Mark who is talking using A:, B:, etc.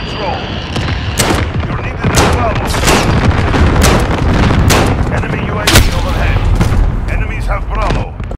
A: control.